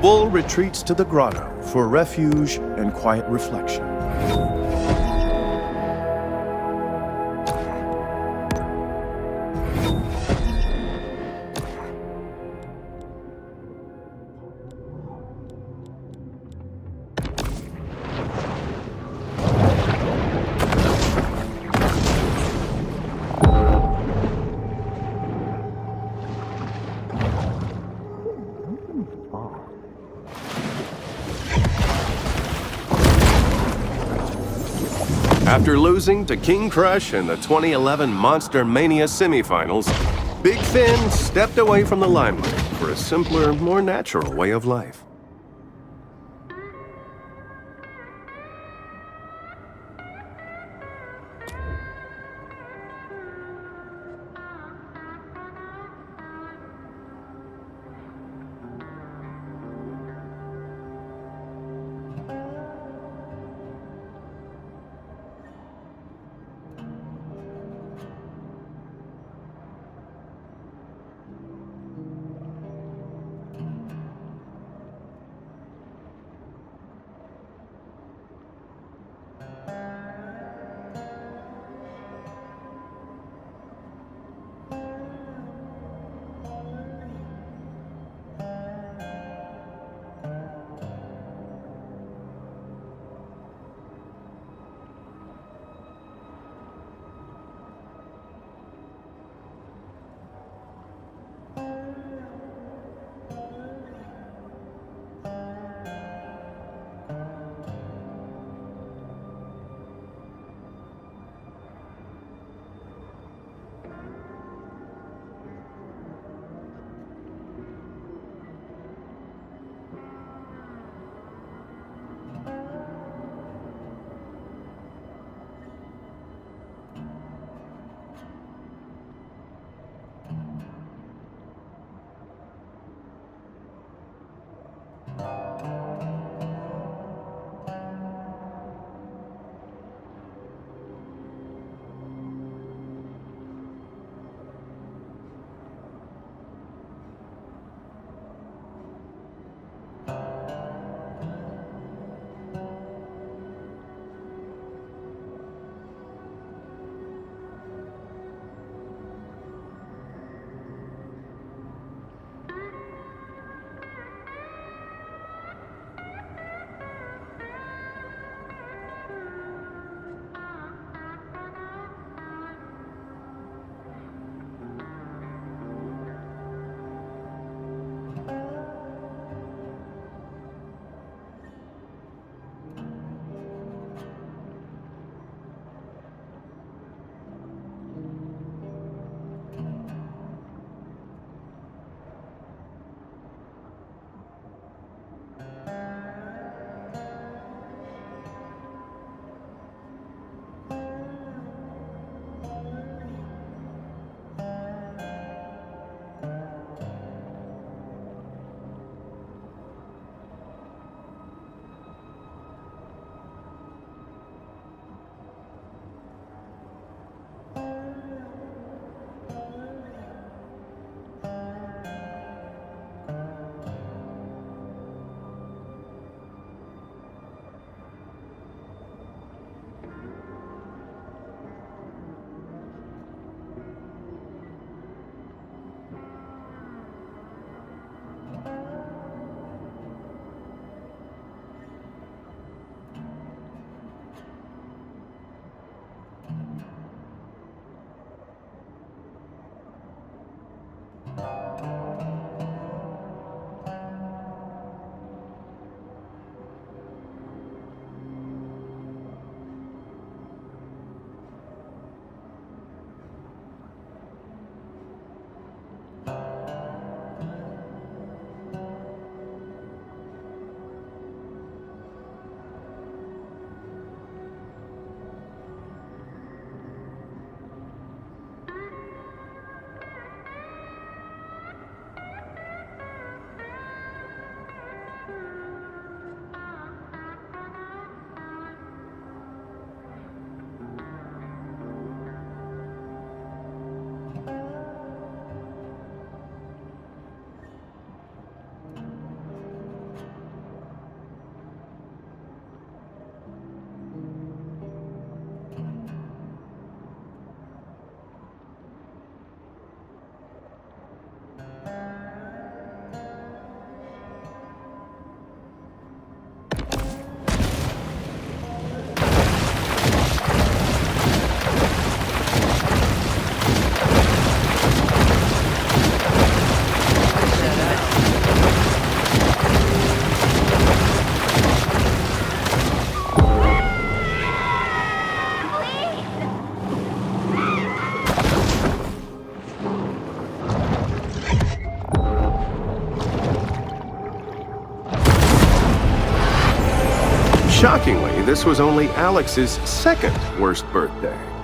bull retreats to the grotto for refuge and quiet reflection. Losing to King Crush in the 2011 Monster Mania semifinals, Big Finn stepped away from the limelight for a simpler, more natural way of life. Shockingly, this was only Alex's second worst birthday.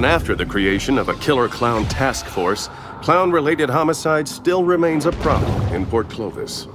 Even after the creation of a killer clown task force, clown-related homicide still remains a problem in Port Clovis.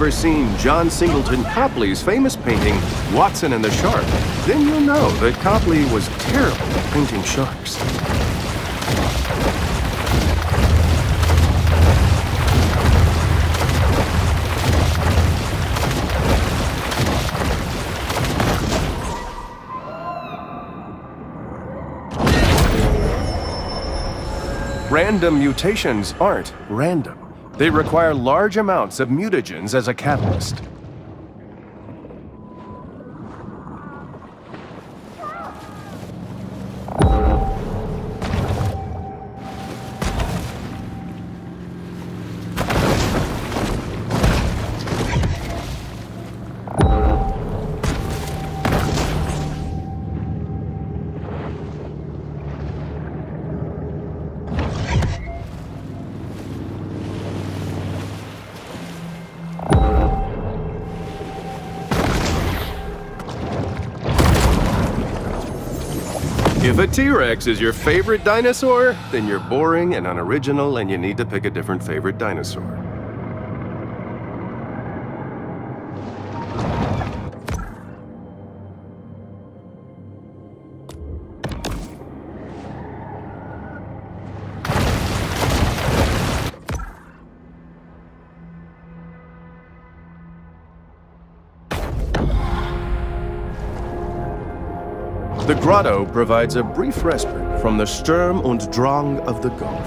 Ever seen John Singleton Copley's famous painting, Watson and the Shark, then you'll know that Copley was terrible at painting sharks. Random mutations aren't random. They require large amounts of mutagens as a catalyst. T-Rex is your favorite dinosaur, then you're boring and unoriginal and you need to pick a different favorite dinosaur. Grotto provides a brief respite from the Sturm und Drang of the Gulf.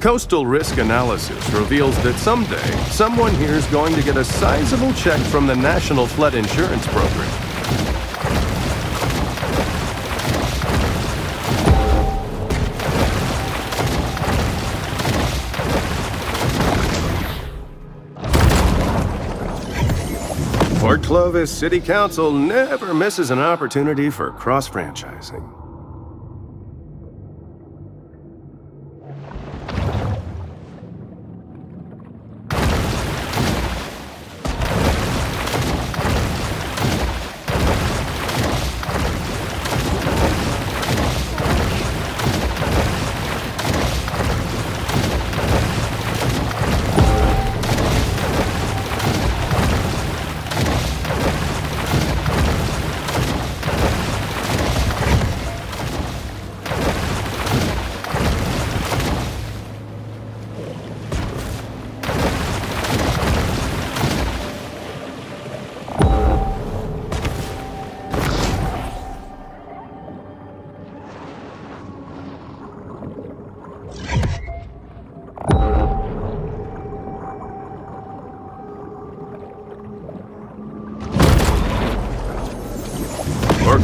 Coastal risk analysis reveals that someday, someone here is going to get a sizable check from the National Flood Insurance Program. Clovis City Council never misses an opportunity for cross-franchising.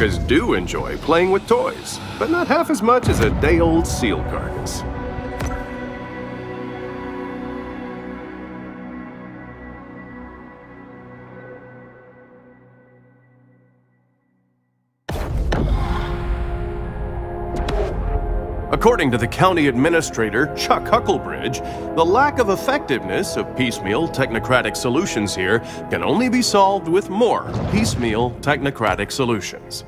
Do enjoy playing with toys, but not half as much as a day-old seal carcass. According to the county administrator, Chuck Hucklebridge, the lack of effectiveness of piecemeal technocratic solutions here can only be solved with more piecemeal technocratic solutions.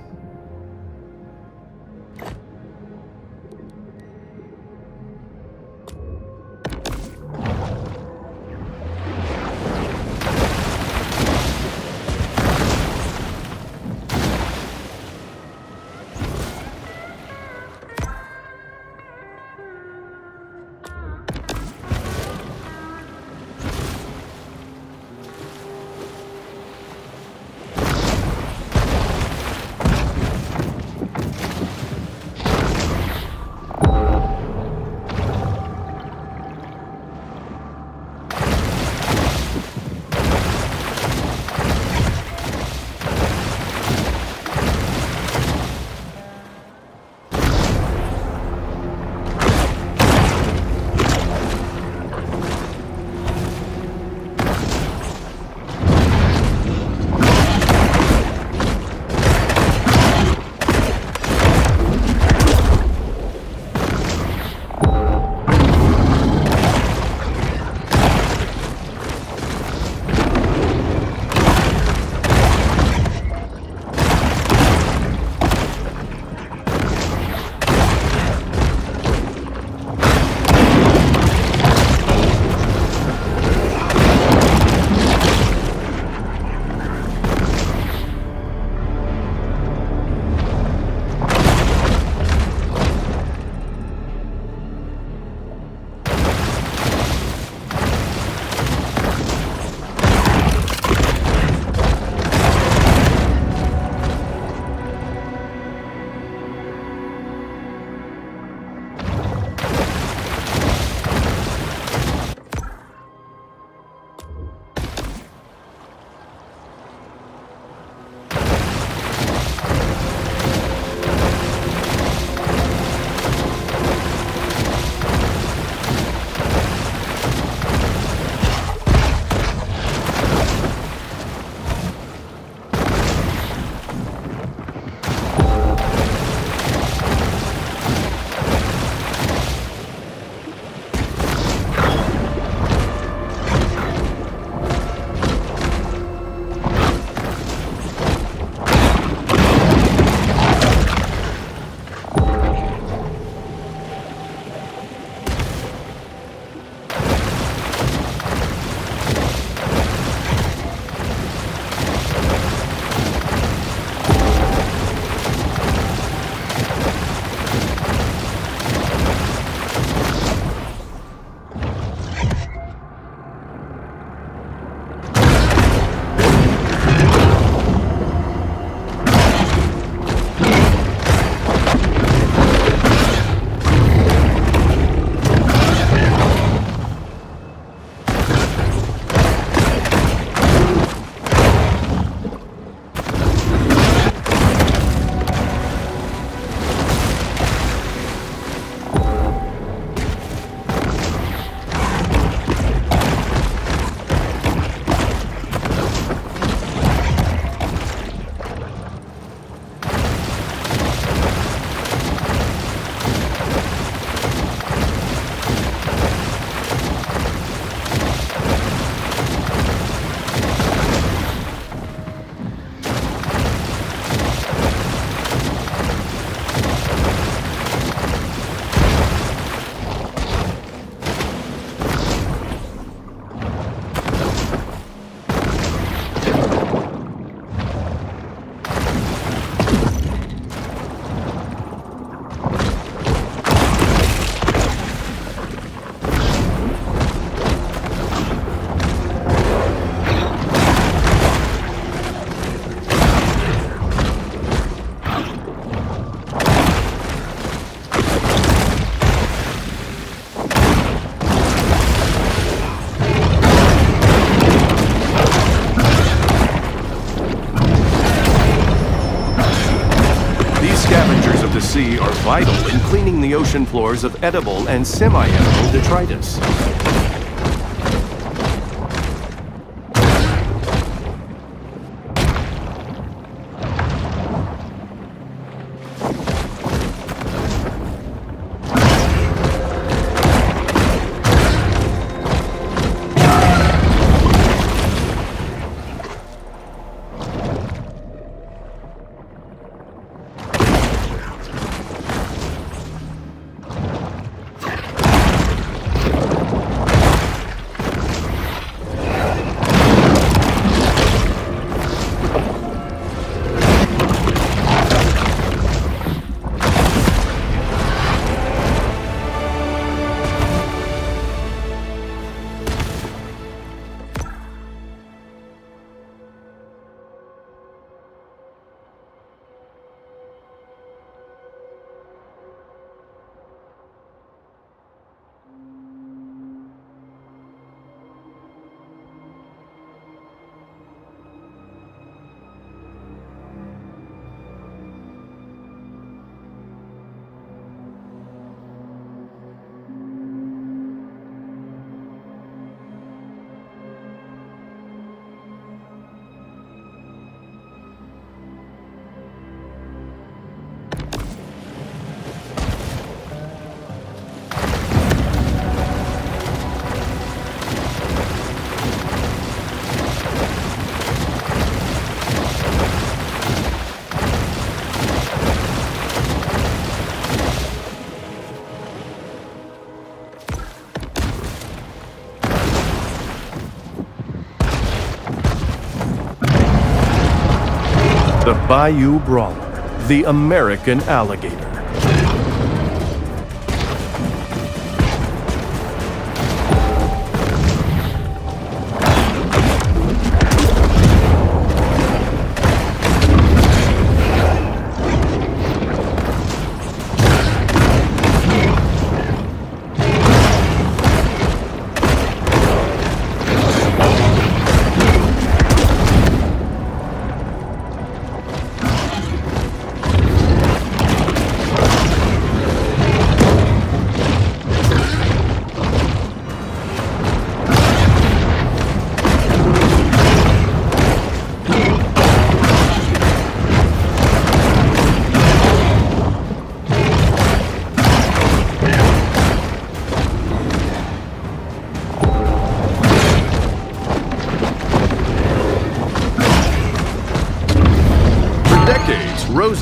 vital in cleaning the ocean floors of edible and semi-edible detritus. Bayou Brawler, the American alligator.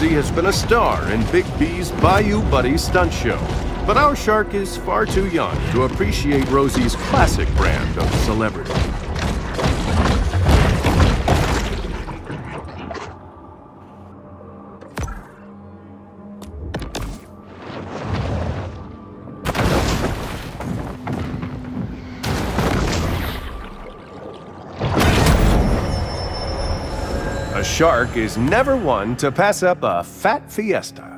Rosie has been a star in Big B's Bayou Buddy stunt show. But our shark is far too young to appreciate Rosie's classic brand of celebrity. Shark is never one to pass up a fat fiesta.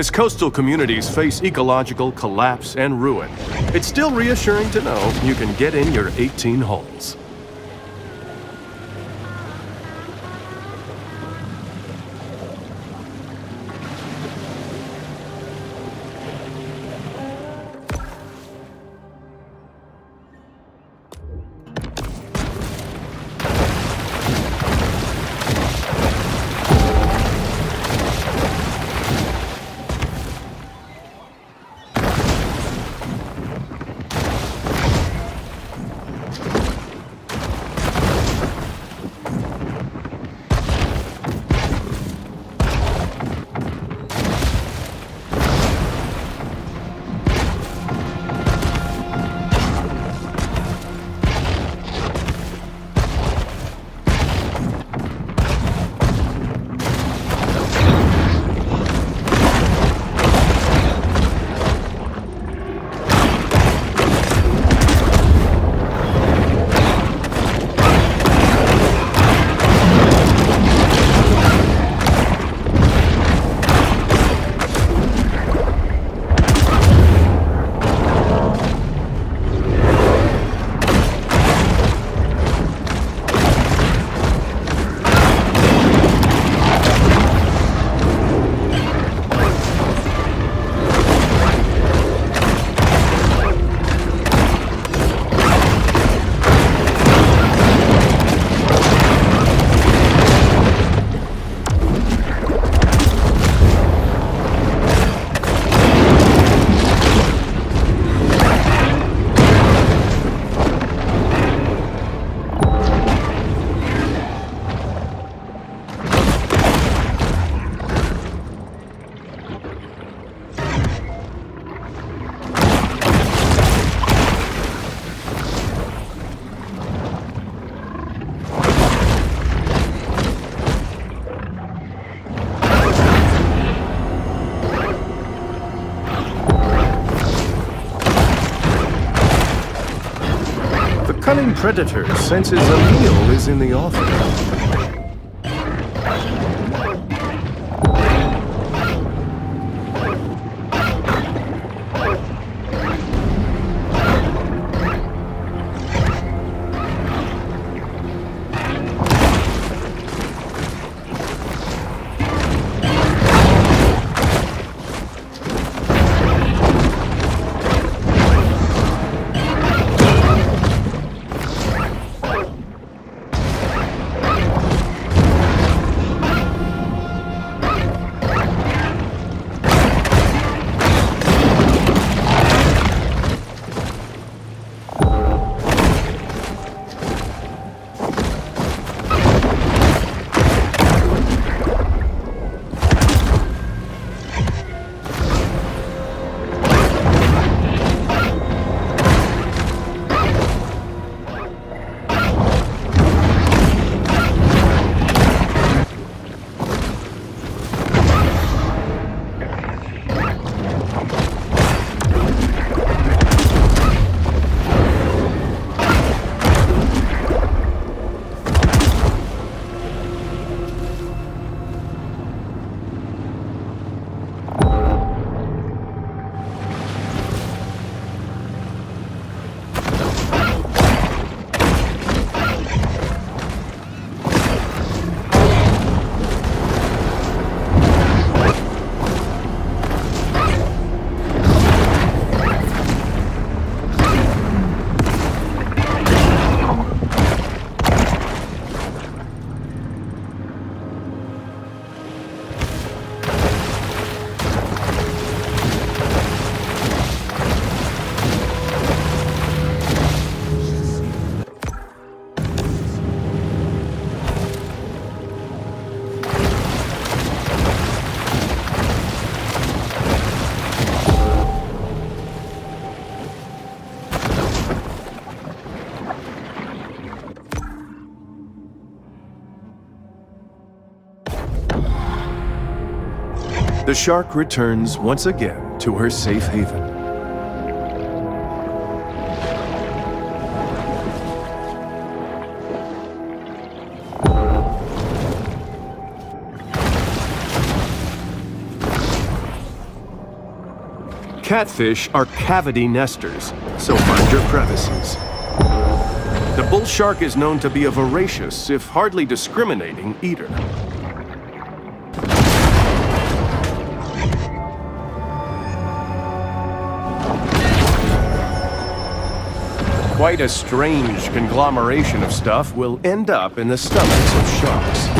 As coastal communities face ecological collapse and ruin, it's still reassuring to know you can get in your 18 holes. Predator senses a meal is in the offing. The shark returns once again to her safe haven. Catfish are cavity nesters, so find your crevices. The bull shark is known to be a voracious, if hardly discriminating, eater. Quite a strange conglomeration of stuff will end up in the stomachs of sharks.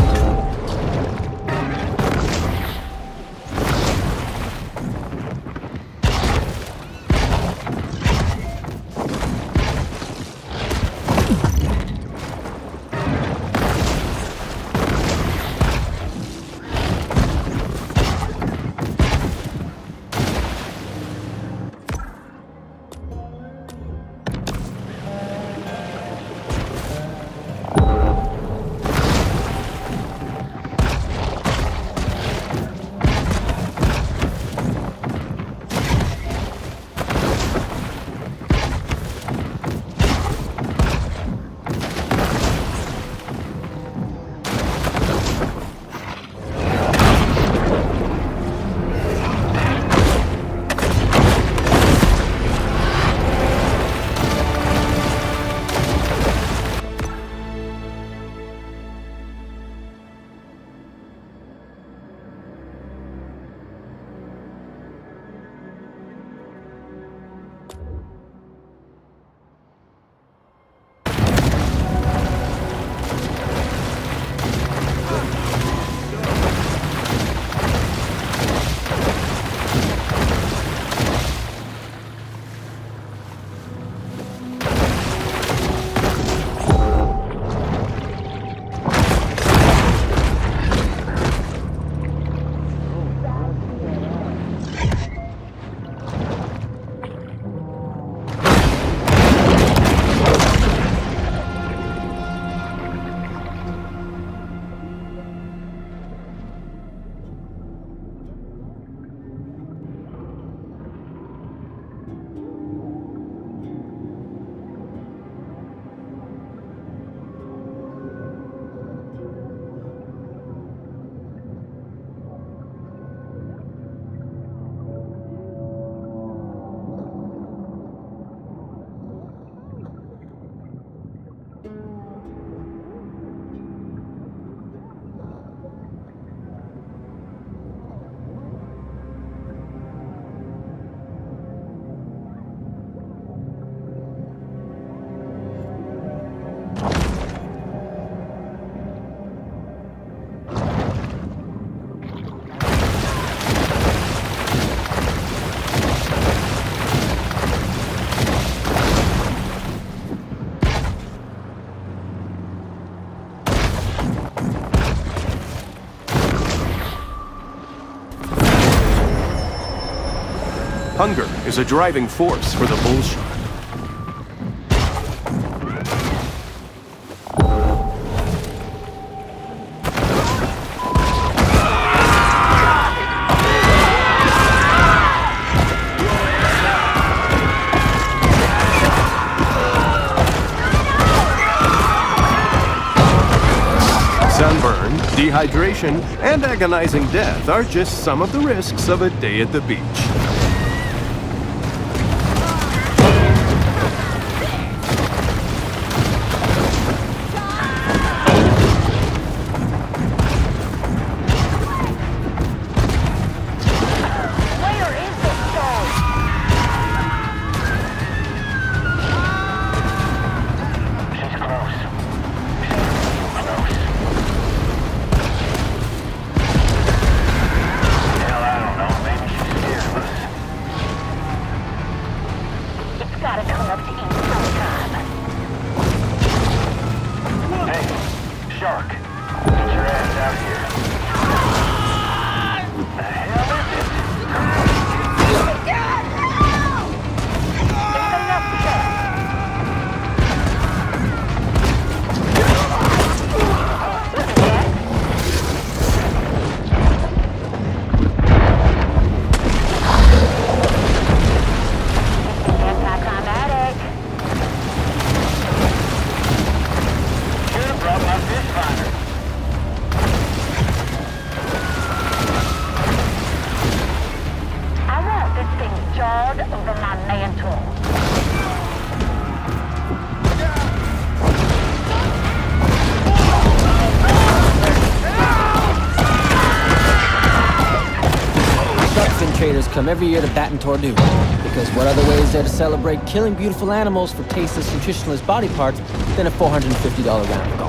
Hunger is a driving force for the bull. Sunburn, dehydration, and agonizing death are just some of the risks of a day at the beach. Every year to Baton Tordu. Because what other way is there to celebrate killing beautiful animals for tasteless, nutritionless body parts than a $450 round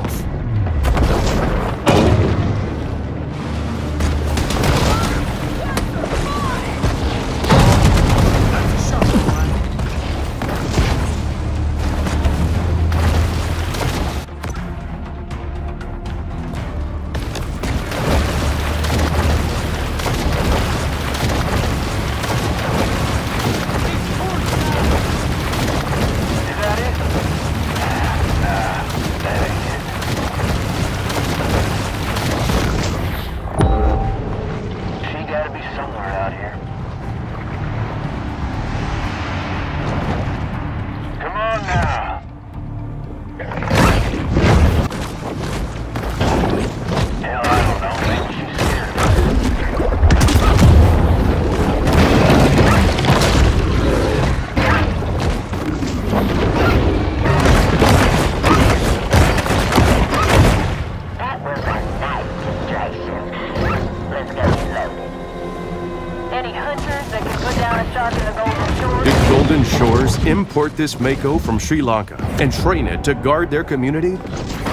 import this Mako from Sri Lanka and train it to guard their community?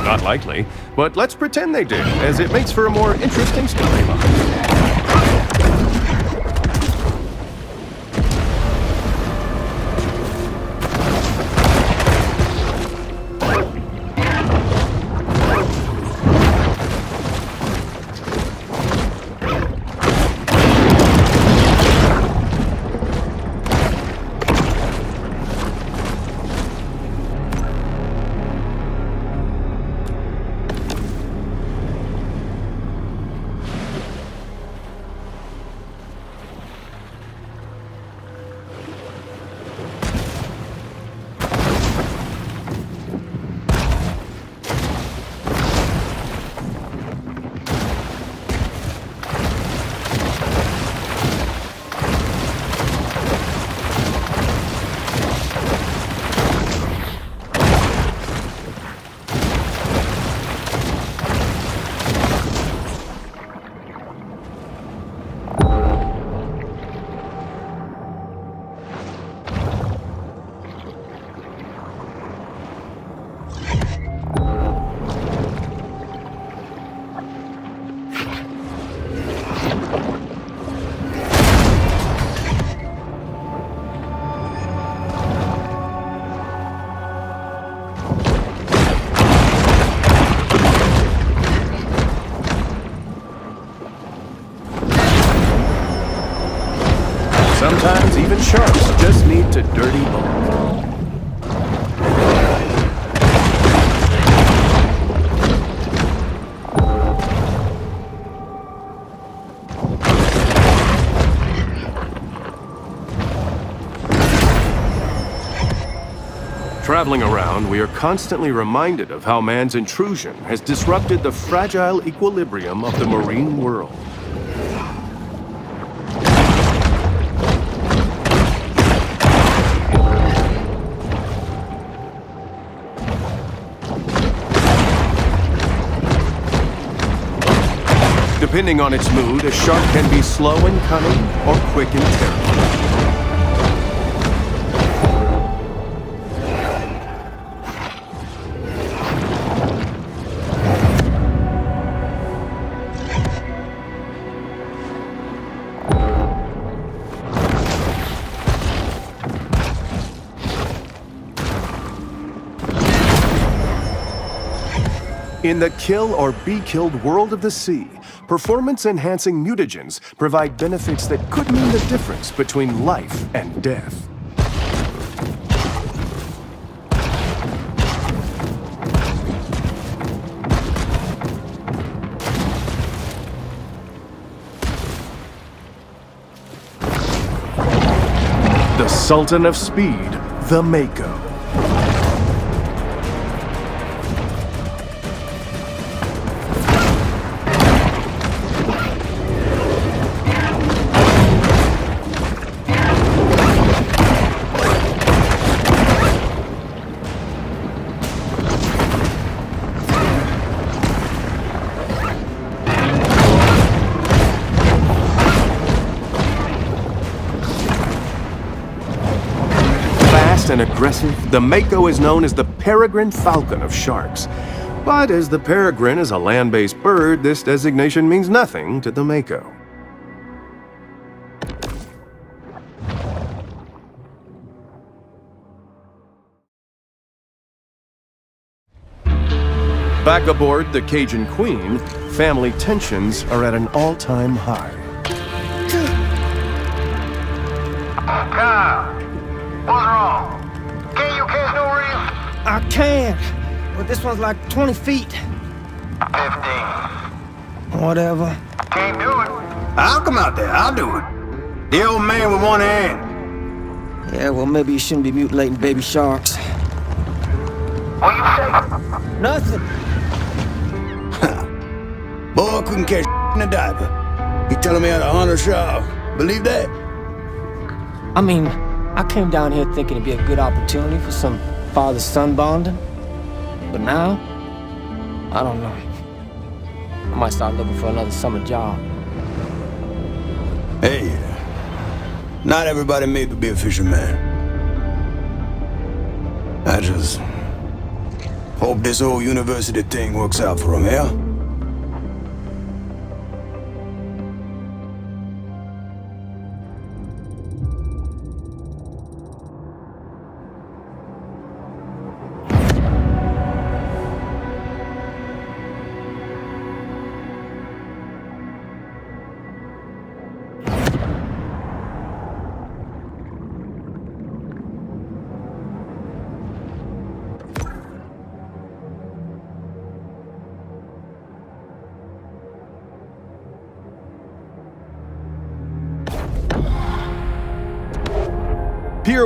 Not likely, but let's pretend they did, as it makes for a more interesting storyline. Sometimes even sharks just need to dirty bone. Traveling around, we are constantly reminded of how man's intrusion has disrupted the fragile equilibrium of the marine world. Depending on its mood, a shark can be slow and cunning or quick and terrible. In the kill or be killed world of the sea, performance enhancing mutagens provide benefits that could mean the difference between life and death. The Sultan of Speed, the Mako. The Mako is known as the peregrine falcon of sharks. But as the peregrine is a land-based bird, this designation means nothing to the Mako. Back aboard the Cajun Queen, family tensions are at an all-time high. Kyle, I can, but this one's like 20 feet. 15. Whatever. Can't do it. I'll come out there. I'll do it. The old man with one hand. Yeah, well, maybe you shouldn't be mutilating baby sharks. What you say? Nothing. Boy couldn't catch in a diaper. He telling me how to hunt a shark. Believe that? I mean, I came down here thinking it'd be a good opportunity for some father-son bonding. But now, I don't know. I might start looking for another summer job. Hey, not everybody made to be a fisherman. I just hope this whole university thing works out for him, yeah?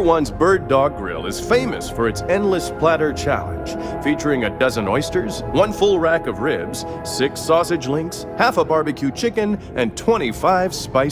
1's Bird Dog Grill is famous for its endless platter challenge, featuring a dozen oysters, one full rack of ribs, six sausage links, half a barbecue chicken, and 25 spicy